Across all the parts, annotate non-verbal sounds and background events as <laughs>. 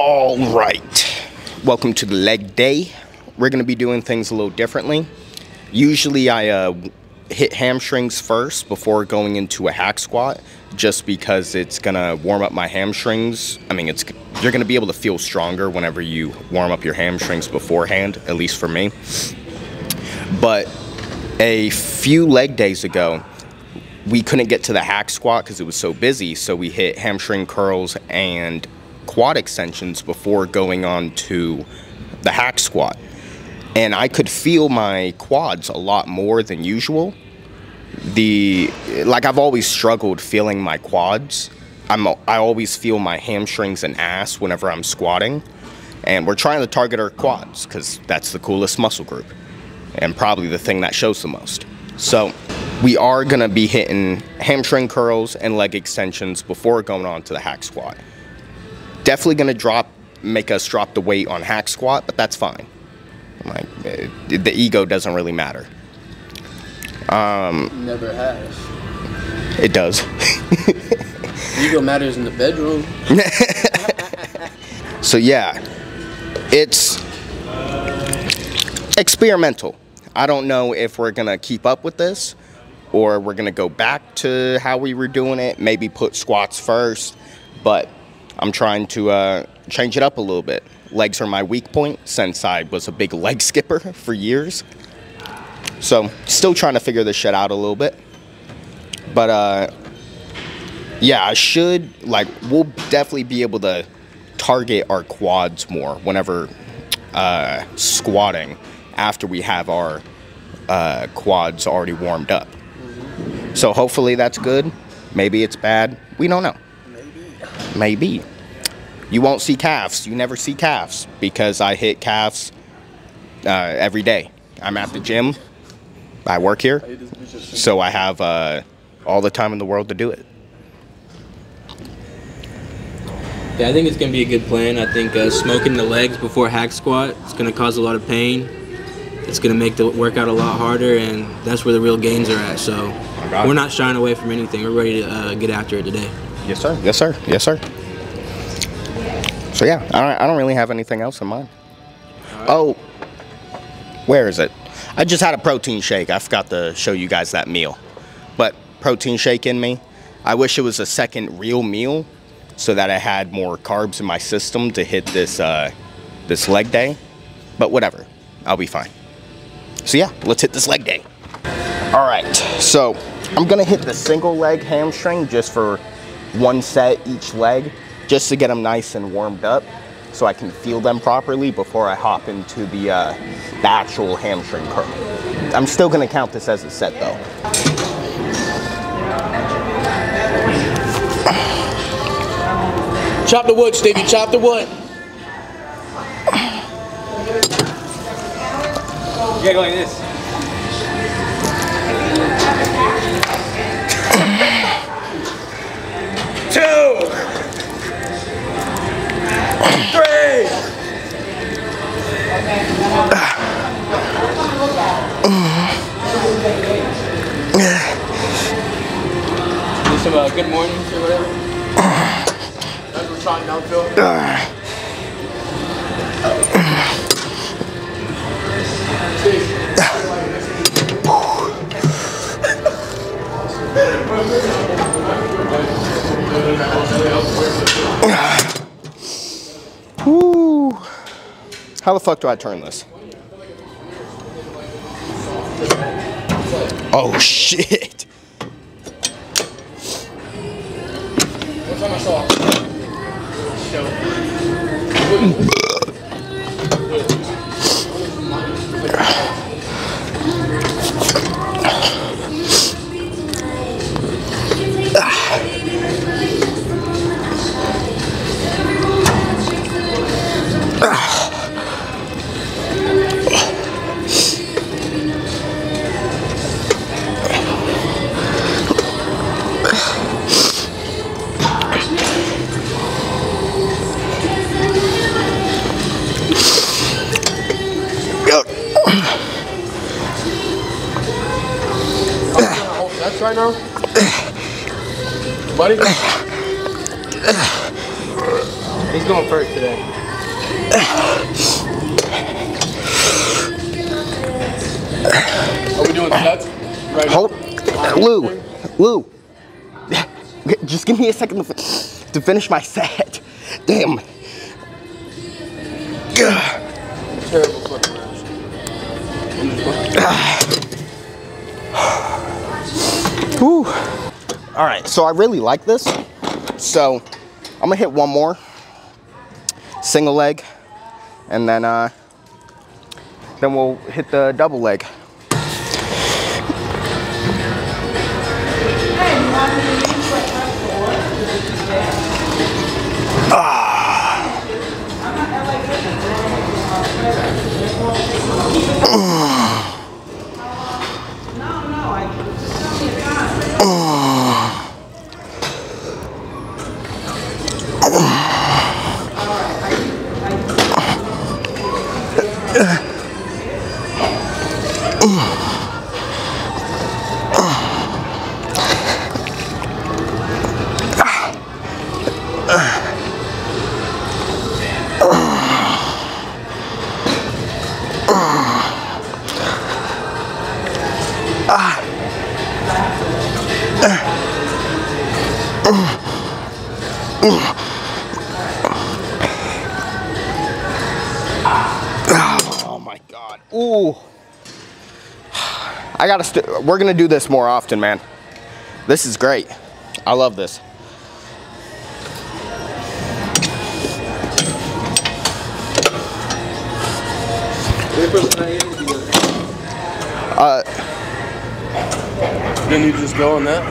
All right, welcome to the leg day. We're gonna be doing things a little differently. Usually I uh, hit hamstrings first before going into a hack squat just because it's gonna warm up my hamstrings. I mean, it's you're gonna be able to feel stronger whenever you warm up your hamstrings beforehand, at least for me. But a few leg days ago, we couldn't get to the hack squat because it was so busy, so we hit hamstring curls and quad extensions before going on to the hack squat and I could feel my quads a lot more than usual. The like I've always struggled feeling my quads. I'm I always feel my hamstrings and ass whenever I'm squatting, and we're trying to target our quads because that's the coolest muscle group, and probably the thing that shows the most. So we are gonna be hitting hamstring curls and leg extensions before going on to the hack squat. Definitely gonna drop, make us drop the weight on hack squat, but that's fine. Like it, the ego doesn't really matter. Um, Never has. It does. ego matters in the bedroom. <laughs> so yeah, it's experimental. I don't know if we're gonna keep up with this or we're gonna go back to how we were doing it. Maybe put squats first, but I'm trying to uh, change it up a little bit legs are my weak point since I was a big leg skipper for years. So still trying to figure this shit out a little bit. But uh, yeah, I should, like, we'll definitely be able to target our quads more whenever uh, squatting after we have our uh, quads already warmed up. So hopefully that's good. Maybe it's bad. We don't know. Maybe. You won't see calves. You never see calves because I hit calves uh, every day. I'm at the gym. I work here, so I have uh, all the time in the world to do it. Yeah, I think it's going to be a good plan. I think uh, smoking the legs before hack squat is going to cause a lot of pain. It's going to make the workout a lot harder, and that's where the real gains are at. So we're not shying away from anything. We're ready to uh, get after it today. Yes, sir. Yes, sir. Yes, sir. So yeah, I don't, I don't really have anything else in mind. Right. Oh, where is it? I just had a protein shake. I forgot to show you guys that meal. But protein shake in me. I wish it was a second real meal so that I had more carbs in my system to hit this uh, this leg day. But whatever, I'll be fine. So yeah, let's hit this leg day. All right, so I'm gonna hit the single leg hamstring just for one set each leg just to get them nice and warmed up so I can feel them properly before I hop into the, uh, the actual hamstring curl. I'm still gonna count this as a set though. <sighs> Chop the wood, Stevie, chop the wood. Yeah, go like this. Some uh, good mornings or whatever? As we're trying downfield. How the fuck do I turn this? Oh shit. Buddy? He's going first today? Are we doing sets? Right. Hold, Lou, Lou. Just give me a second to, to finish my set. Damn. Terrible fucking All right, so I really like this. So I'm gonna hit one more single leg, and then uh, then we'll hit the double leg. Oh <clears throat> gotta. St- we're gonna do this more often, man. This is great. I love this. Uh, Then you just go on that?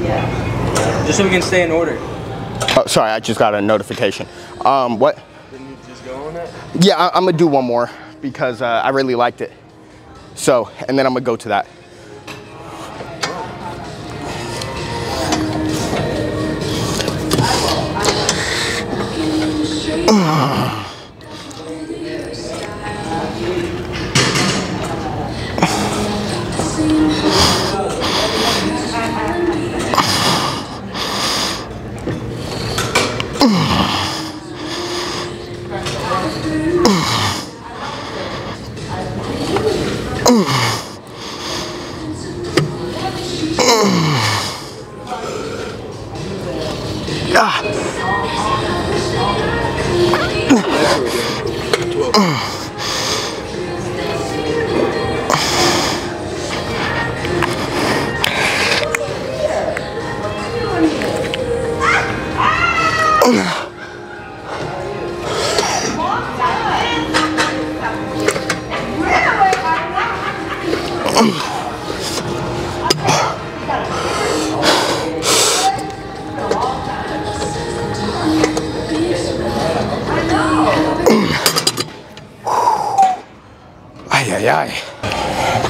Yeah. Just so we can stay in order. oh, sorry, I just got a notification. Um, what? Then you just go on that? Yeah, I, I'm gonna do one more because uh, I really liked it. So, and then I'm gonna go to that. Ah. <sighs> <sighs>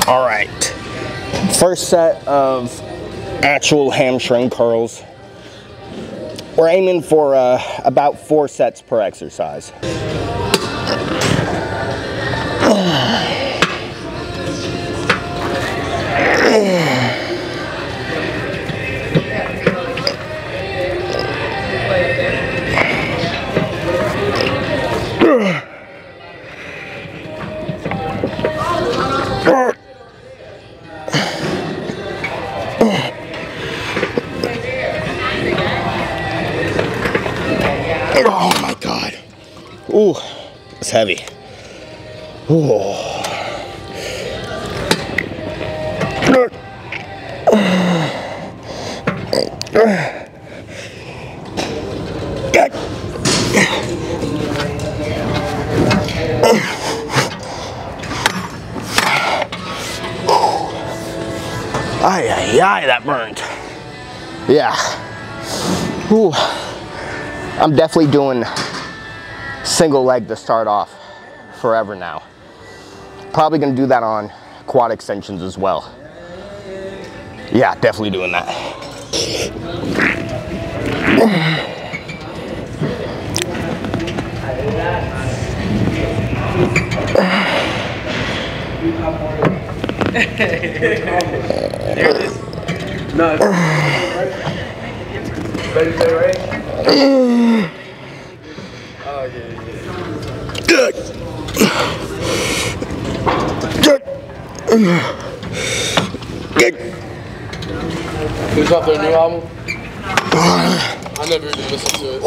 All right. First set of actual hamstring curls. We're aiming for uh, about four sets per exercise. It's heavy. Ooh. Ay, ay, ay, that burned. Yeah. Ooh. I'm definitely doing single leg to start off forever now. Probably gonna do that on quad extensions as well. Yeah, definitely doing that. No. Right? <sighs> Oh, yeah, Who's off their new album? I never even listened to it.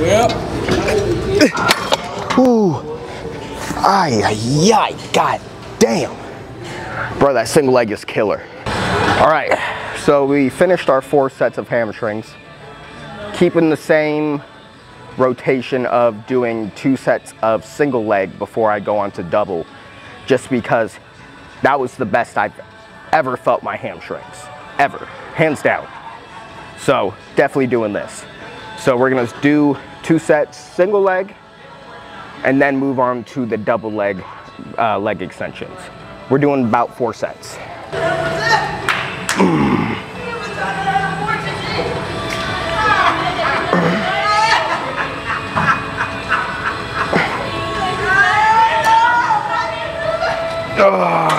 Yep. Ay, ay, ay, god damn. Bro, that single leg is killer. All right, so we finished our four sets of hamstrings. Keeping the same rotation of doing two sets of single leg before I go on to double, just because that was the best I've ever felt my hamstrings, ever, hands down. So definitely doing this. So we're gonna do two sets single leg, and then move on to the double leg uh, leg extensions. We're doing about four sets. Yes,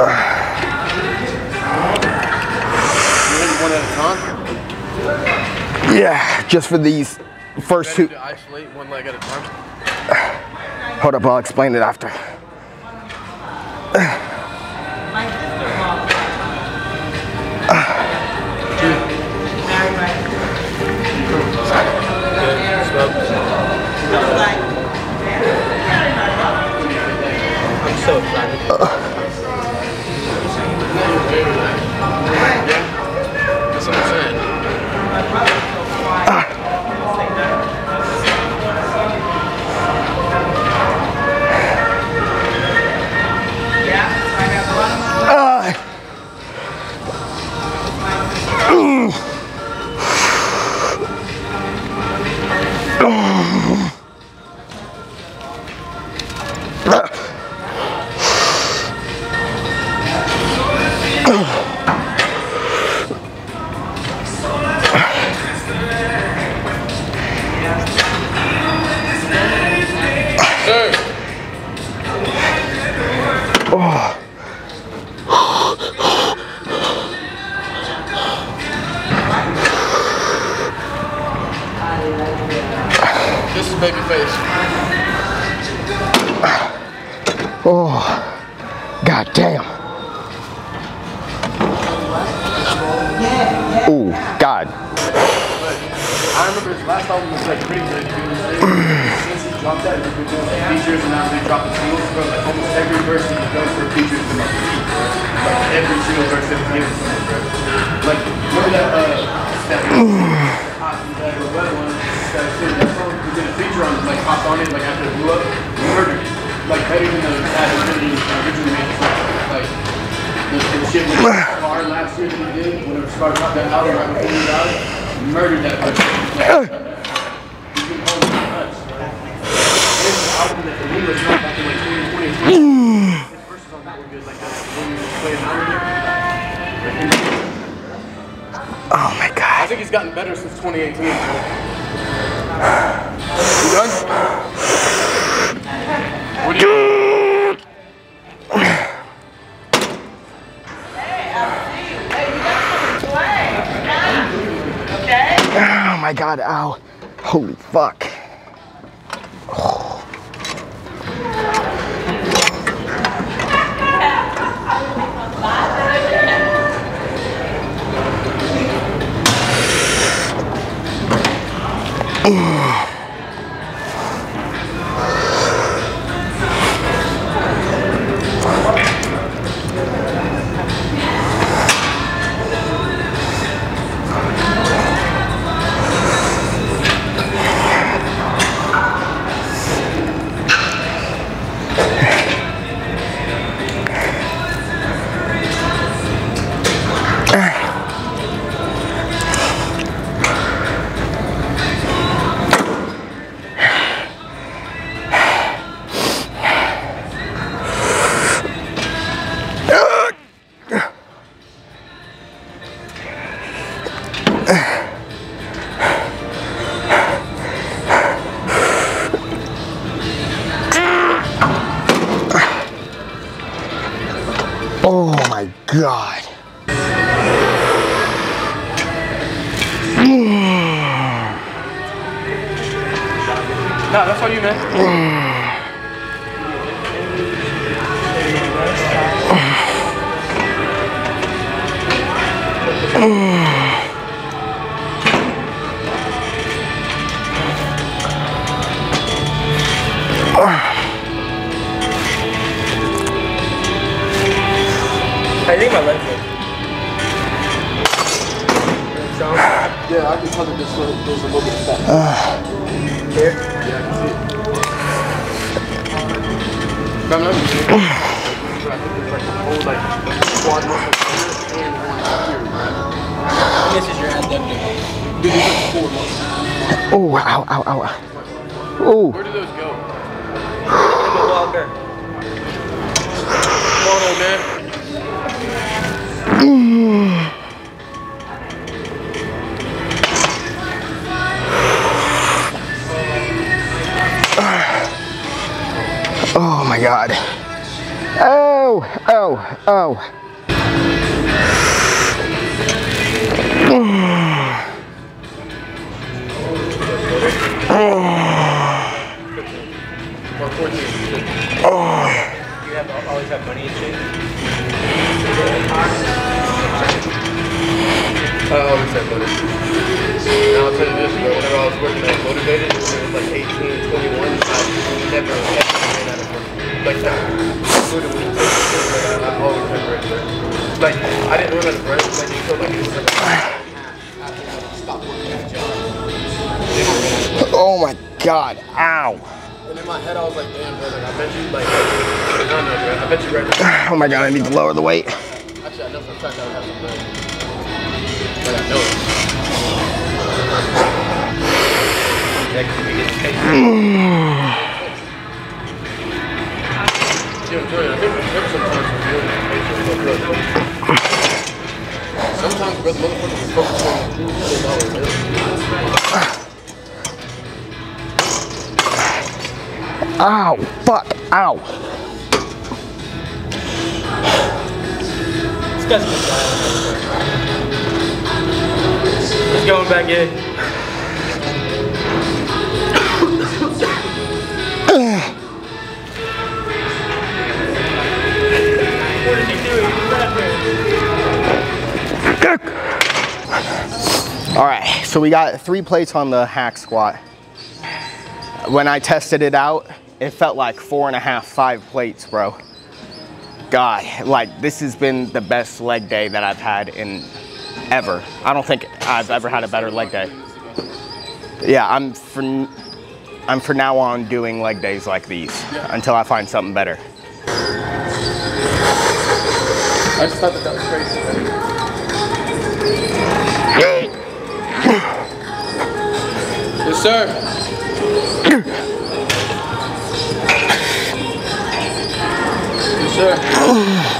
<sighs> Yeah, just for these first two. to isolate one leg at a time. Hold up, I'll explain it after. <sighs> I'm so excited. Verse for features is like. Like every single verse that he gives someone, bro. Like remember that uh that hot that or what one that shit, that song he did a feature on like hopped on it like after it blew up, murdered it. Like better than the that originally originally made song. Like the, the shit with Scar last year that he did, whenever Scar dropped that album right before he died, murdered that person. Like, he's been holding it nuts, bro. This album that the new was not back in like 2020. it's gotten better since 2018. You done? Hey, okay? Oh my god, ow. Holy fuck. <sighs> <sighs> <sighs> Oh. Uh. Ah! One here. This is your abdomen. Dude, these are four muscles. Oh, ow, ow, ow. Oh, Where do those go? Longer. <sighs> Come on, old man. <sighs> <sighs> my god. Oh, oh, oh. Or 14. You have always have money in shape. I always said motivated. Now I'll tell you this. Whenever I was working Oh my god, ow. And in my head, I was like, damn, bro, like, I bet you, like, I don't know, bro. I bet you right. Oh my god, I need to lower the weight. Actually, I know for a fact I would have some bread. Like, I know it. Yeah, because we get <sighs> paid. You enjoy it. I think there's sometimes when you're doing it, it's just so good. Sometimes, bro, motherfuckers is focused on two hundred dollar. Ow, fuck, ow. This guy's gonna die. He's going back in. There. All right, so we got three plates on the hack squat. When I tested it out, it felt like four and a half, five plates, bro. God, like this has been the best leg day that I've had in ever. I don't think I've ever had a better leg day. Yeah, I'm for, I'm for now on doing leg days like these until I find something better. I just thought that that was crazy. Sir. Yes, sir.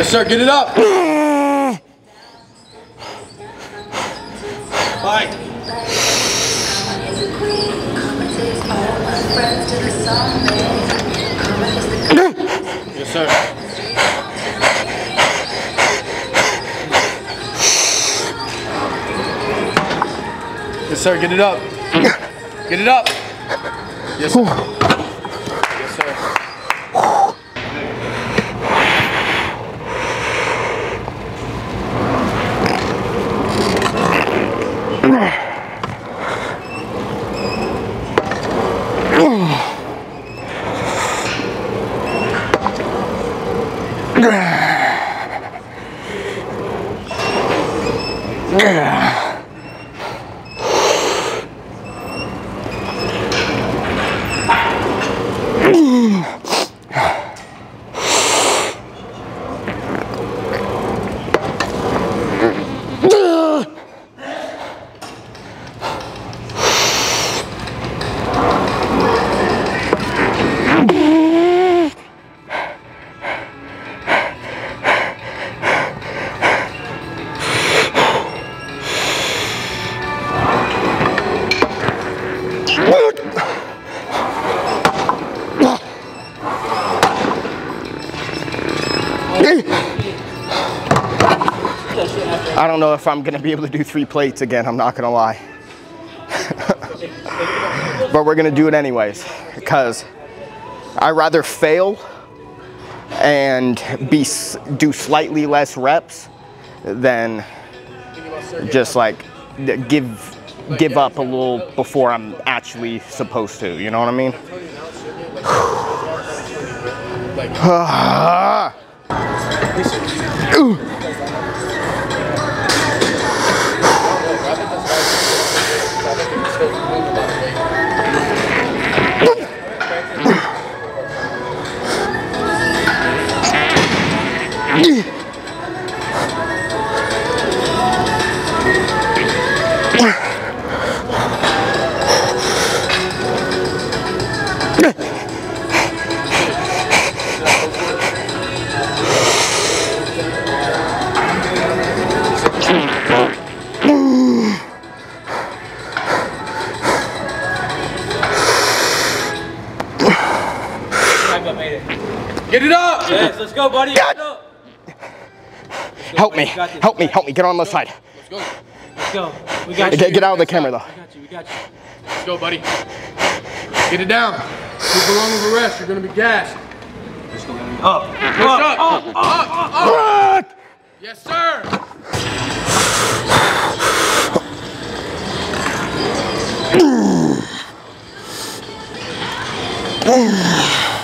Yes, sir. Get it up. Fight. Yes, sir. Yes, sir. Get it up. Get it up. Yes, sir. Don't know if I'm gonna be able to do three plates again, I'm not gonna lie. <laughs> but we're gonna do it anyways, because I rather fail and be do slightly less reps than just like give give up a little before I'm actually supposed to. You know what I mean? <sighs> <sighs> I Help me, You got this. help me. Get on the side. Let's go. We got you. Get, get out of the camera though. We got you. We got you. Let's go, buddy. Get it down. Keep along with the rest. You're gonna be gassed. Up. Push up. Up. Up. Up. Yes, sir.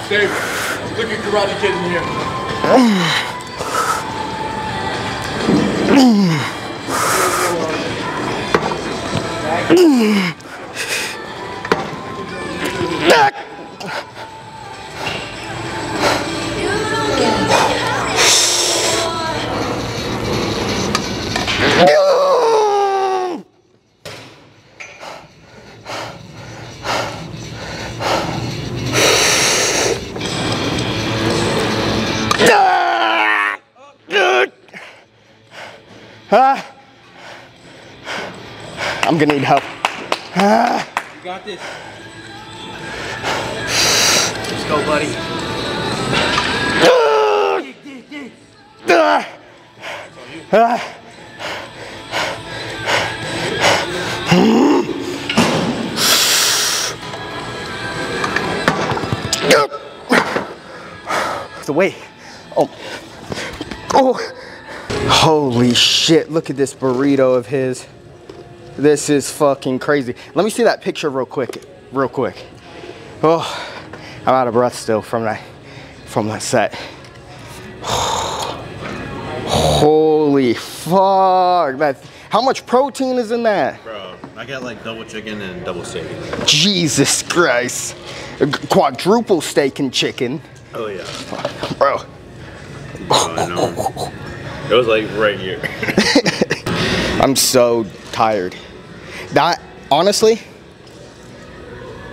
Dave, look at Karate Kid in here. Ah. I'm gonna need help. You got this. Let's go, buddy. Ah. Ah. The way. Oh. Oh. Holy shit, look at this burrito of his. This is fucking crazy. Let me see that picture real quick. Real quick. Oh, I'm out of breath still from that from that set. <sighs> Holy fuck. That how much protein is in that? Bro, I got like double chicken and double steak. Jesus Christ. Quadruple steak and chicken. Oh yeah. Bro. Oh, I know. It was like right here. <laughs> I'm so tired. That honestly,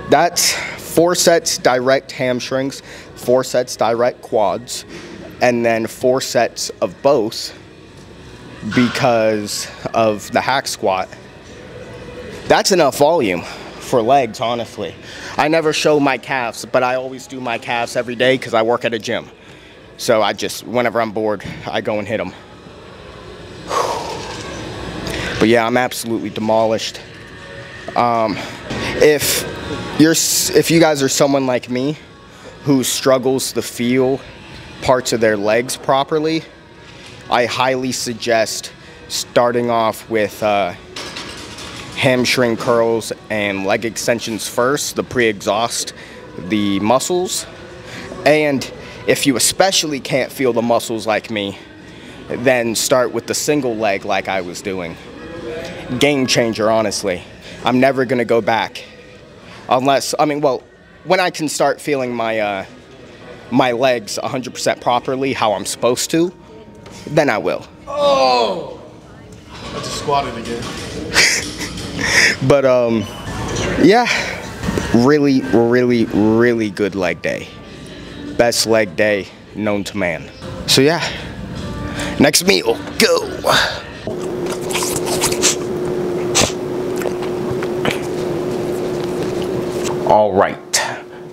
that's four sets direct hamstrings, four sets direct quads, and then four sets of both because of the hack squat. That's enough volume for legs, honestly. I never show my calves, but I always do my calves every day because I work at a gym. So I just, whenever I'm bored, I go and hit them. But yeah, I'm absolutely demolished. Um, if you're, if you guys are someone like me who struggles to feel parts of their legs properly, I highly suggest starting off with uh, hamstring curls and leg extensions first, the pre-exhaust the muscles. And if you especially can't feel the muscles like me, then start with the single leg like I was doing. Game changer, honestly. I'm never gonna go back. Unless, I mean, well, when I can start feeling my, uh, my legs 100% properly, how I'm supposed to, then I will. Oh! I just squatted again. <laughs> But um, yeah, really, really, really good leg day. Best leg day known to man. So yeah, next meal, go. All right,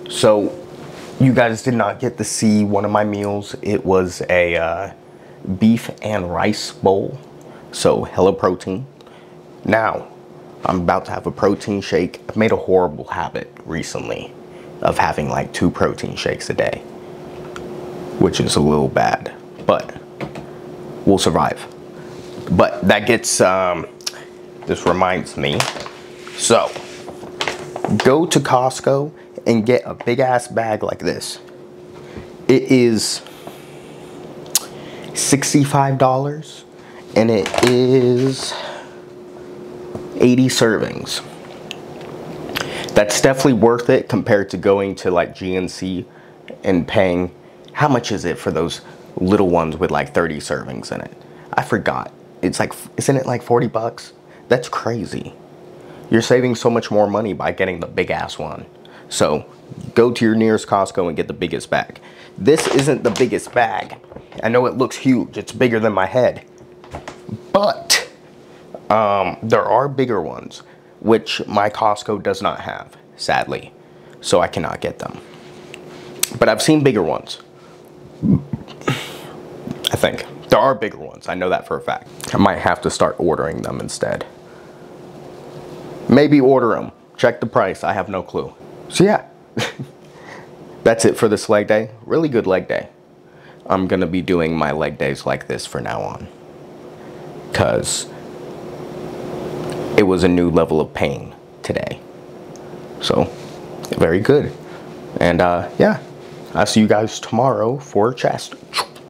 so you guys did not get to see one of my meals. It was a uh, beef and rice bowl. So hella protein. Now, I'm about to have a protein shake. I've made a horrible habit recently of having like two protein shakes a day, which is a little bad, but we'll survive. But that gets, um, this reminds me. So, go to Costco and get a big ass bag like this. It is $65 and it is 80 servings. That's definitely worth it compared to going to like GNC and paying, how much is it for those little ones with like 30 servings in it? I forgot. It's like, isn't it like 40 bucks? That's crazy. You're saving so much more money by getting the big ass one. So go to your nearest Costco and get the biggest bag. This isn't the biggest bag. I know it looks huge. It's bigger than my head. But um, there are bigger ones, which my Costco does not have, sadly. So I cannot get them. But I've seen bigger ones. I think. There are bigger ones. I know that for a fact. I might have to start ordering them instead. Maybe order them. Check the price. I have no clue. So yeah. <laughs> That's it for this leg day. Really good leg day. I'm going to be doing my leg days like this for now on. Because it was a new level of pain today. So, very good. And uh, yeah, I'll see you guys tomorrow for chest.